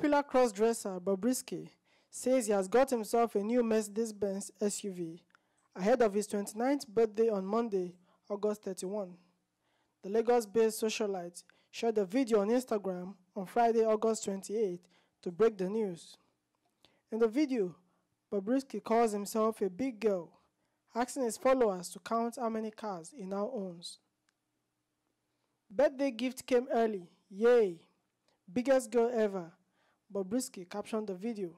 Popular cross-dresser Bobrisky says he has got himself a new Mercedes-Benz SUV ahead of his 29th birthday on Monday, August 31. The Lagos-based socialite shared a video on Instagram on Friday, August 28 to break the news. In the video, Bobrisky calls himself a big girl, asking his followers to count how many cars he now owns. Birthday gift came early, yay! Biggest girl ever, Bobrisky captioned the video.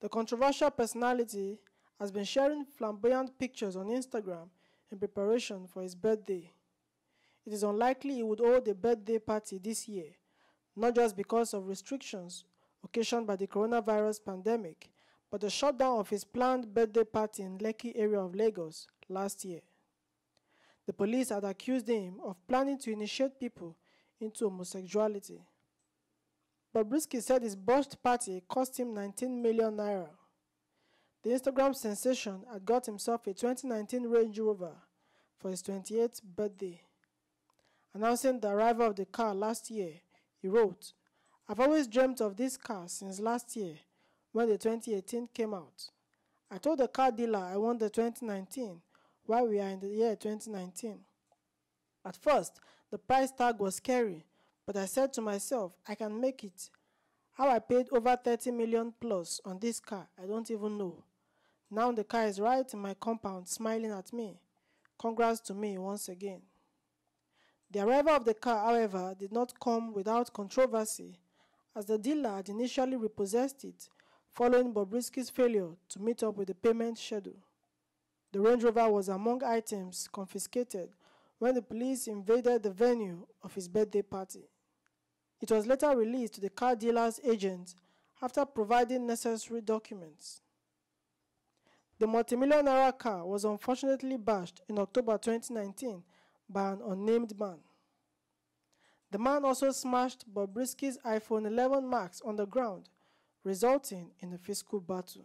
The controversial personality has been sharing flamboyant pictures on Instagram in preparation for his birthday. It is unlikely he would hold a birthday party this year, not just because of restrictions occasioned by the coronavirus pandemic, but the shutdown of his planned birthday party in Lekki area of Lagos last year. The police had accused him of planning to initiate people into homosexuality. Bobrisky said his botched party cost him 19 million naira. The Instagram sensation had got himself a 2019 Range Rover for his 28th birthday. Announcing the arrival of the car last year, he wrote, I've always dreamt of this car since last year when the 2018 came out. I told the car dealer I want the 2019 while we are in the year 2019. At first, the price tag was scary, but I said to myself, I can make it. How I paid over 30 million plus on this car, I don't even know. Now the car is right in my compound smiling at me. Congrats to me once again. The arrival of the car, however, did not come without controversy, as the dealer had initially repossessed it following Bobrisky's failure to meet up with the payment schedule. The Range Rover was among items confiscated when the police invaded the venue of his birthday party. It was later released to the car dealer's agent after providing necessary documents. The multimillion naira car was unfortunately bashed in October 2019 by an unnamed man. The man also smashed Bobrisky's iPhone 11 Max on the ground, resulting in a physical battle.